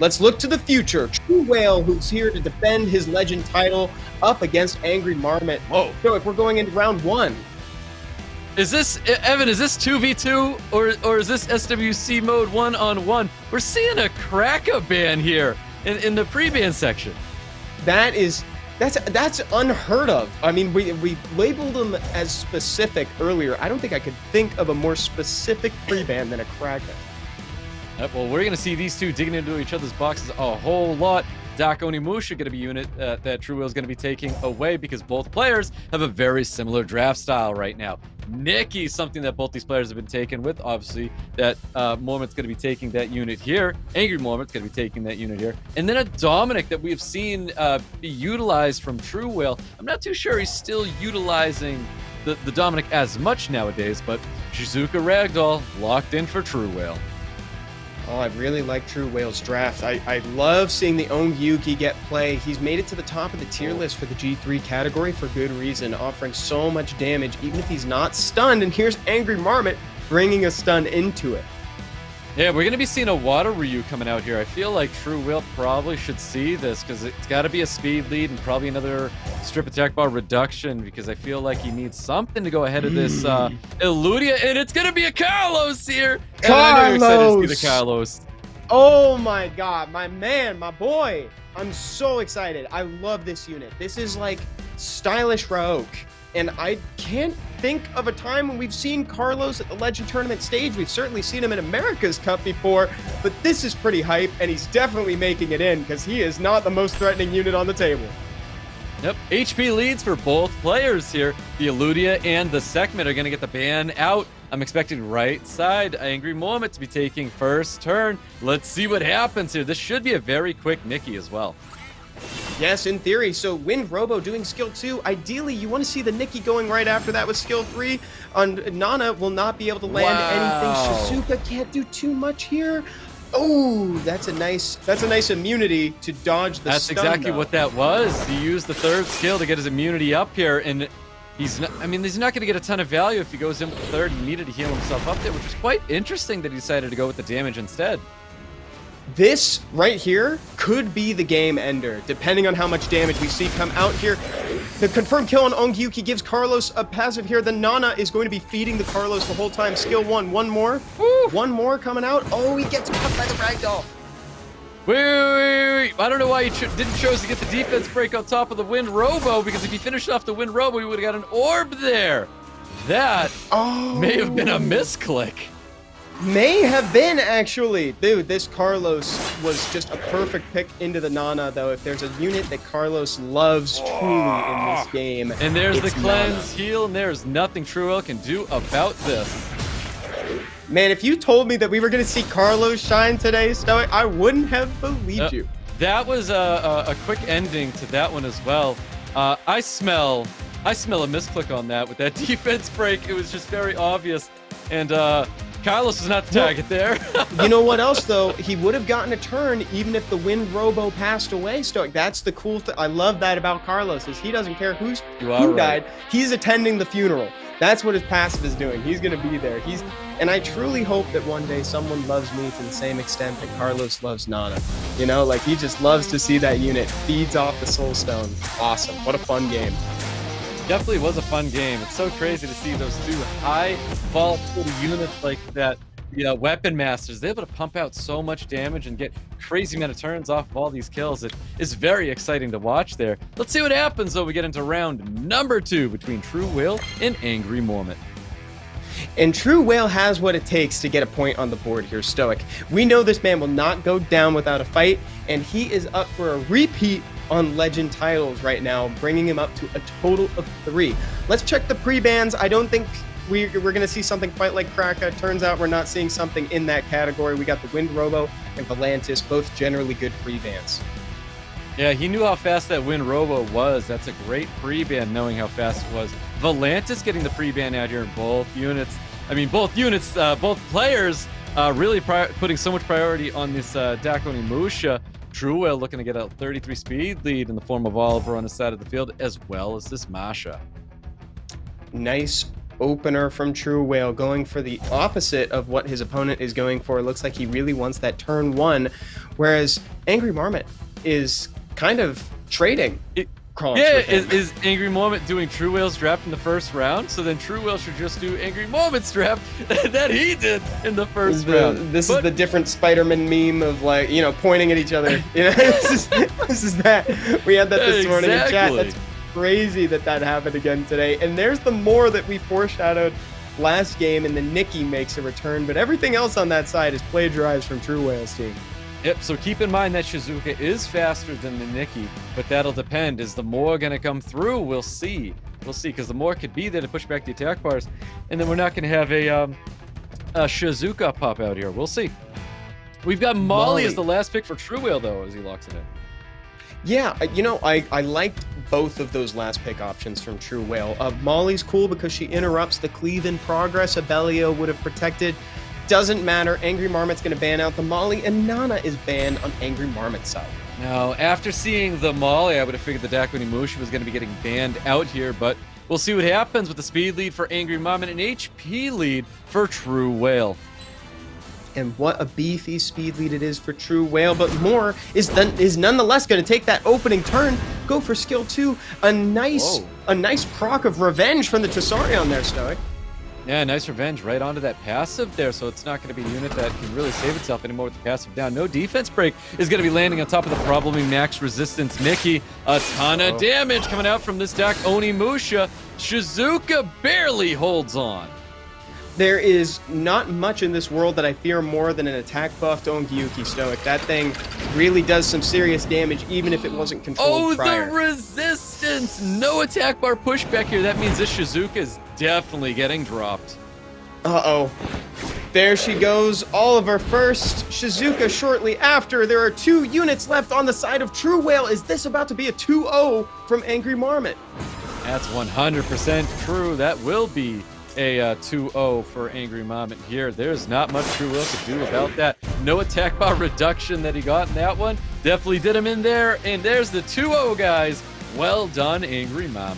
Let's look to the future. True Whale, who's here to defend his legend title up against Angry Marmot. Whoa. So if we're going into round one, Is this Evan? Is this two v two or or is this SWC mode one on one? We're seeing a Kraka ban here in, in the pre-ban section. that is that's that's unheard of. I mean, we we labeled them as specific earlier. I don't think I could think of a more specific pre-ban than a Kraken. Yep, well, we're gonna see these two digging into each other's boxes a whole lot. Dak Onimusha gonna be a unit uh, that True Whale's gonna be taking away because both players have a very similar draft style right now. Nikki, something that both these players have been taken with, obviously, that uh, Marmot's gonna be taking that unit here. Angry Marmot's gonna be taking that unit here. And then a Dominic that we have seen uh, be utilized from True Whale. I'm not too sure he's still utilizing the, the Dominic as much nowadays, but Shizuka Ragdoll locked in for True Whale. Oh, I really like True Whale's draft. I, I love seeing the Ongyuki get play. He's made it to the top of the tier oh. list for the G3 category for good reason, offering so much damage even if he's not stunned. And here's Angry Marmot bringing a stun into it. Yeah, we're gonna be seeing a water Ryu coming out here. I feel like True Whale probably should see this because it's got to be a speed lead and probably another strip attack bar reduction because I feel like he needs something to go ahead of this uh, Eludia, and it's gonna be a Carlos here. And I know you're excited to see the Carlos. Oh my god, my man, my boy. I'm so excited. I love this unit. This is like stylish Raok. And I can't think of a time when we've seen Carlos at the Legend Tournament stage. We've certainly seen him in America's Cup before, but this is pretty hype, and he's definitely making it in because he is not the most threatening unit on the table. Yep, HP leads for both players here. The Eludia and the Sekhmet are gonna get the ban out. I'm expecting right side Angry Marmot to be taking first turn. Let's see what happens here. This should be a very quick Nikki as well. Yes, in theory. So Wind Robo doing skill two. Ideally, you want to see the Nikki going right after that with skill three. On Nana will not be able to land Wow. anything. Shizuka can't do too much here. Oh, that's a nice that's a nice immunity to dodge the That's stun, exactly though. what that was. He used the third skill to get his immunity up here, and he's not. I mean, he's not going to get a ton of value if he goes in with the third. He needed to heal himself up there, which is quite interesting that he decided to go with the damage instead. This right here could be the game ender, depending on how much damage we see come out here. The confirmed kill on Ongyuki gives Carlos a passive here. The Nana is going to be feeding the Carlos the whole time. Skill one, one more. One more coming out. Oh, he gets caught by the ragdoll. Wait, wait, wait, wait. I don't know why he cho- didn't chose to get the defense break on top of the Wind Robo, because if he finished off the Wind Robo, he would have got an orb there. That Oh, may have been a misclick. May have been actually, dude. This Carlos was just a perfect pick into the Nana, though. If there's a unit that Carlos loves truly in this game, And there's the cleanse, Nana. heal, and there's nothing True Whale can do about this. Man, if you told me that we were gonna see Carlos shine today, Stoic, I wouldn't have believed Uh, you. That was a, a, a quick ending to that one as well. Uh, I smell, I smell a misclick on that with that defense break. It was just very obvious, and uh, Carlos is not the target there. You know what else though? He would have gotten a turn even if the Wind Robo passed away. Stoic. That's the cool thing. I love that about Carlos is he doesn't care who's who right. died. He's attending the funeral. That's what his passive is doing. He's gonna be there. He's and I truly hope that one day someone loves me to the same extent that Carlos loves Nana. You know, like he just loves to see that unit feeds off the Soul Stone. Awesome. What a fun game. Definitely was a fun game. It's so crazy to see those two high volatility units like that. You know, weapon masters, they're able to pump out so much damage and get crazy amount of turns off of all these kills. It is very exciting to watch there. Let's see what happens though we get into round number two between True Whale and Angry Marmot. And True Whale has what it takes to get a point on the board here, Stoic. We know this man will not go down without a fight, and he is up for a repeat on Legend titles right now, bringing him up to a total of three. Let's check the pre-bans. I don't think we, we're going to see something quite like Kraka. Turns out we're not seeing something in that category. We got the Wind Robo and Volantis, both generally good pre-bans. Yeah, he knew how fast that Wind Robo was. That's a great pre-ban, knowing how fast it was. Volantis getting the pre-ban out here in both units. I mean, both units, uh, both players, uh, really putting so much priority on this uh, Dakoni Musha. True Whale looking to get a 33 speed lead in the form of Oliver on his side of the field, as well as this Masha. Nice opener from True Whale, going for the opposite of what his opponent is going for. It looks like he really wants that turn one, whereas Angry Marmot is kind of trading. It- Kronks Yeah, with him. is, is Angry Marmot doing True Whale's draft in the first round? So then True Whale should just do Angry Marmot's draft that he did in the first the, round. this But- is the different Spider-Man meme of like you know pointing at each other. You know, this is this is that. We had that this morning in chat. That's crazy that that happened again today. And there's the more that we foreshadowed last game, and the Nikki makes a return. But everything else on that side is plagiarized from True Whale's team. Yep, so keep in mind that Shizuka is faster than the Nikki, but that'll depend. Is the more going to come through? We'll see. We'll see, because the more could be there to push back the attack bars, and then we're not going to have a, um, a Shizuka pop out here. We'll see. We've got Molly, Molly. as the last pick for True Whale, though, as he locks it in. Yeah, you know, I, I liked both of those last pick options from True Whale. Uh, Molly's cool because she interrupts the cleave in progress Abellio would have protected. Doesn't matter. Angry Marmot's going to ban out the Molly, and Nana is banned on Angry Marmot's side. Now, after seeing the Molly, I would have figured the Dakuni Mushi was going to be getting banned out here, but we'll see what happens with the speed lead for Angry Marmot and an HP lead for True Whale. And what a beefy speed lead it is for True Whale, but more is then is nonetheless going to take that opening turn, go for skill two, a nice Whoa. a nice proc of revenge from the Tessarion there, Stoic. Yeah, nice revenge right onto that passive there, so it's not going to be a unit that can really save itself anymore with the passive down. No defense break is going to be landing on top of the probably max resistance Nikki. A ton of oh. damage coming out from this deck. Onimusha. Shizuka barely holds on. There is not much in this world that I fear more than an attack buffed Ongyuki Stoic. That thing really does some serious damage, even if it wasn't controlled Oh, prior. the resistance! No attack bar pushback here. That means this Shizuka is definitely getting dropped. Uh-oh. There she goes, All of Oliver first, Shizuka shortly after. There are two units left on the side of True Whale. Is this about to be a 2-0 from Angry Marmot? That's 100% true. That will be a uh, 2-0 for Angry Marmot here. There's not much True Whale to do about that. No attack bar reduction that he got in that one. Definitely did him in there. And there's the 2-0, guys. Well done, Angry Mom.